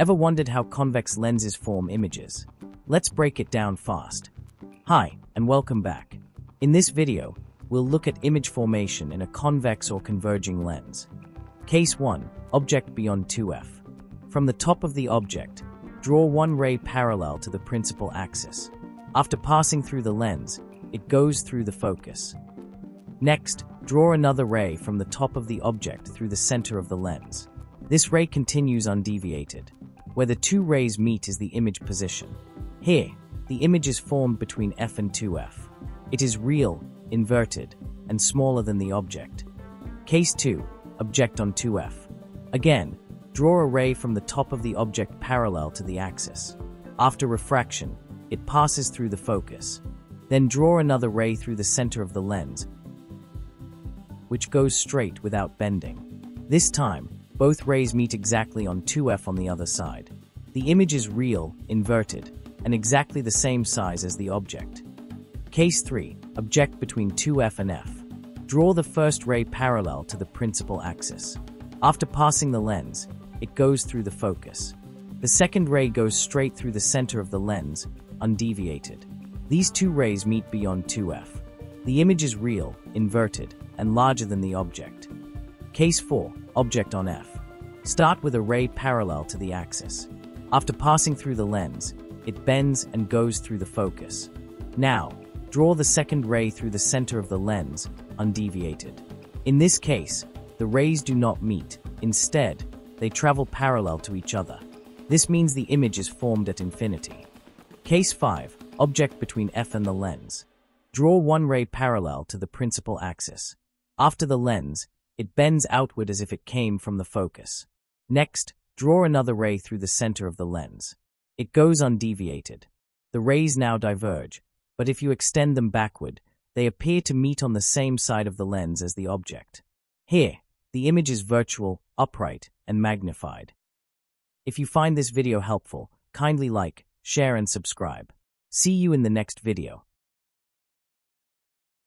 Ever wondered how convex lenses form images? Let's break it down fast. Hi, and welcome back. In this video, we'll look at image formation in a convex or converging lens. Case 1. Object beyond 2f. From the top of the object, draw one ray parallel to the principal axis. After passing through the lens, it goes through the focus. Next, draw another ray from the top of the object through the center of the lens. This ray continues undeviated. Where the two rays meet is the image position. Here, the image is formed between f and 2f. It is real, inverted, and smaller than the object. Case 2. Object on 2f. Again, draw a ray from the top of the object parallel to the axis. After refraction, it passes through the focus. Then draw another ray through the center of the lens, which goes straight without bending. This time, both rays meet exactly on 2f on the other side. The image is real, inverted, and exactly the same size as the object. Case 3. Object between 2f and f. Draw the first ray parallel to the principal axis. After passing the lens, it goes through the focus. The second ray goes straight through the center of the lens, undeviated. These two rays meet beyond 2f. The image is real, inverted, and larger than the object. Case 4. Object on f. Start with a ray parallel to the axis. After passing through the lens, it bends and goes through the focus. Now, draw the second ray through the center of the lens, undeviated. In this case, the rays do not meet. Instead, they travel parallel to each other. This means the image is formed at infinity. Case 5. Object between f and the lens. Draw one ray parallel to the principal axis. After the lens, it bends outward as if it came from the focus. Next, draw another ray through the center of the lens. It goes undeviated. The rays now diverge, but if you extend them backward, they appear to meet on the same side of the lens as the object. Here, the image is virtual, upright, and magnified. If you find this video helpful, kindly like, share and subscribe. See you in the next video.